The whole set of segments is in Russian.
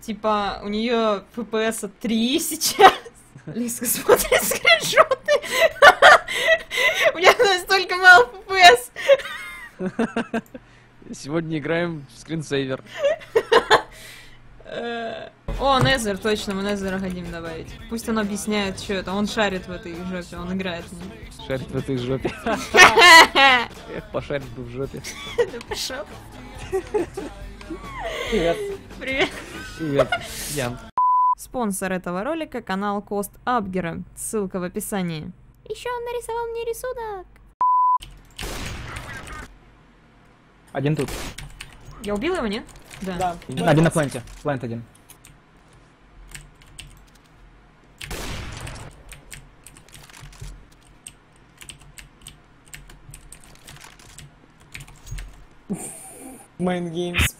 Типа, у нее FPS 3 сейчас. Лиска смотрит скриншоты. У меня настолько мало FPS. Сегодня играем в скринсейвер. О, Незер, точно, мы Незера хотим добавить. Пусть он объясняет, что это. Он шарит в этой жопе, он играет в ней. Шарит в этой жопе. Эх, пошарить бы в жопе. Да пошел. Привет. Привет. Привет, Ян. Спонсор этого ролика канал Кост Абгера. Ссылка в описании. Еще он нарисовал мне рисунок. Один тут. Я убила его, нет? Да. Да. Один на планте. Плант один. Games.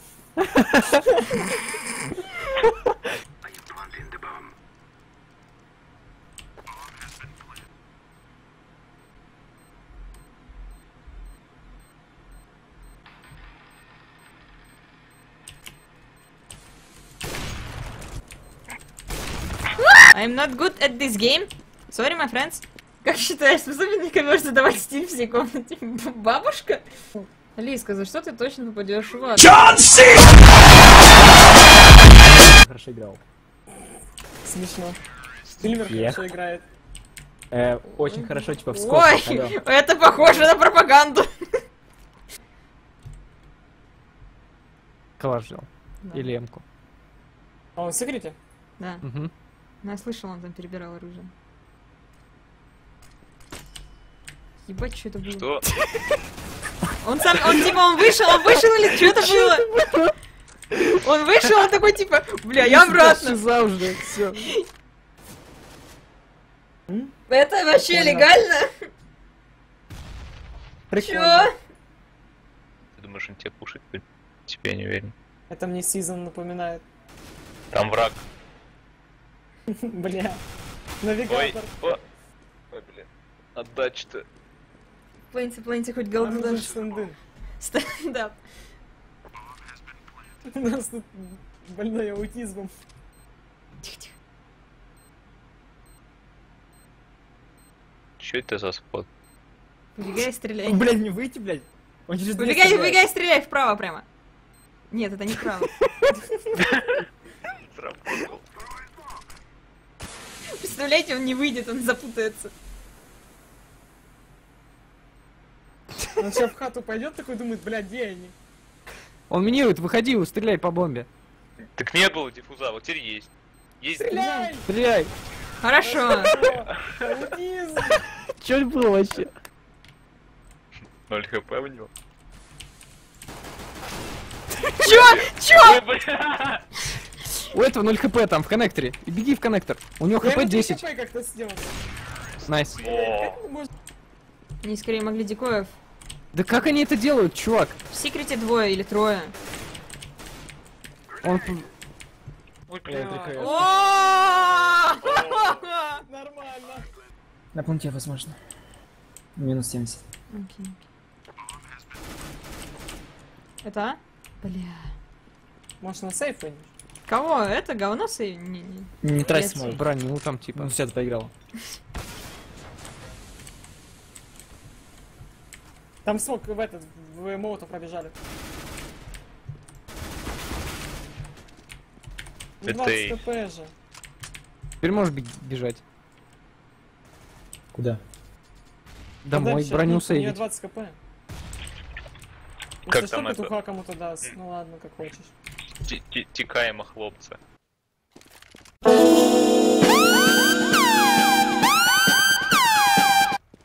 I'm not good at this game. Sorry, my friends. Как считаешь, способен ли ковер задавать стиль всей комнате? Бабушка? Лиска, за что ты точно попадешь в ад? Хорошо играл. Смешно. Сильвер Ех. хорошо играет. Э, очень хорошо, типа, в скоп. Ой, Алло. это похоже на пропаганду. Калаш взял. Да. Или эмку. А он в секрете? Да, Угу. ну, я слышал, он там перебирал оружие. Ебать, что это было? Что? Он сам, он типа, он вышел, он вышел или что это было? Он вышел, он такой типа, бля, я обратно. Уже, все. Это вообще легально? Прикольно. Чё? Ты думаешь, он тебя пушит? будет? Тебе не уверен. Это мне Сизон напоминает. Там враг. Бля. Ой, Навигатор. о. Ой, блин. Отдача-то. Плейнси, плейнси, хоть нужен дашь. стендын. Стендап. У нас тут больной аутизмом. Тихо-тихо. Чё это за спот? Убегай, стреляй. Блядь, не выйти, блядь. Он через Убегай, убегай, стреляй вправо прямо. Нет, это не вправо. Представляете, он не выйдет, он запутается. Он сейчас в хату пойдет такой думает, бля, где они? Он минирует, выходи, стреляй по бомбе. Так не было диффуза, вот теперь есть. Есть. Стреляй! Стреляй! Хорошо. Это было вообще? 0 хп у него. Чё? Чё? У этого 0 хп там, в коннекторе. И беги в коннектор. У него хп ему 10. ТКП как-то сделал. Найс. Они скорее могли дикоев. Да как они это делают, чувак? В секрете двое или трое. Он... Ой! Нормально. На пункте, возможно. Минус 70. Окей. Это? а? Бля. Может на сейф выйдешь? Кого? Это говно сей? Не, не. Не трать смог. Броню там типа. Ну все, ты поиграл. Там смог в этот, в молотов пробежали. Это 20 и- кп же. Теперь можешь бег- бежать. Куда? Домой, Подальше от броню них, У нее сейвить. 20 кп. Как Если что, там это? петуха кому-то даст. Ну ладно, как хочешь. Ті- ті- Тікаємо, хлопці.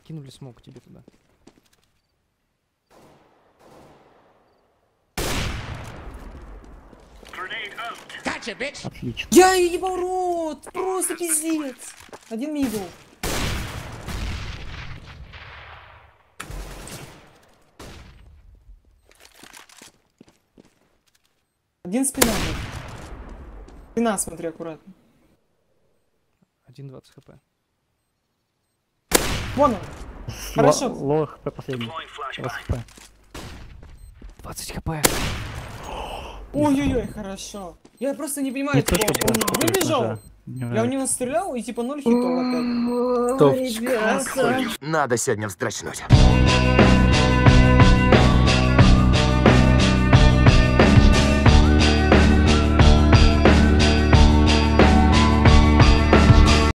Кинули смог тебе туда. Отлично. Я ебал рот! Просто пиздец! Один мидл. Один спина. Спина, смотри, аккуратно. 1.20 хп. Вон он. Хорошо. Лоу хп последний. 20 хп. 20 хп. Ой-ой-ой, хорошо. Я просто не понимаю, Не типа, что он выбежал, я в знаю. него стрелял, и типа ноль хитов опять. Надо сегодня вздрачнуть.